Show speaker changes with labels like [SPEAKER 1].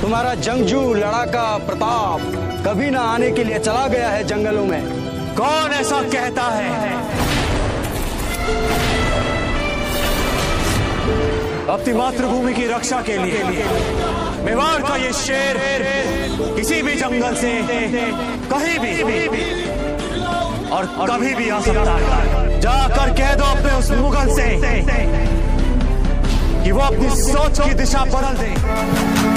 [SPEAKER 1] तुम्हारा जंगजू लड़ाका प्रताप कभी ना आने के लिए चला गया है जंगलों में।
[SPEAKER 2] कौन ऐसा कहता है? अपनी मातृभूमि की रक्षा के लिए। मेवाड़ का ये शेर किसी भी जंगल से, कहीं भी, और कभी भी आ सकता है। जाकर कह दो अपने उस मुगल से कि वो अपनी सोच की दिशा बदल दे।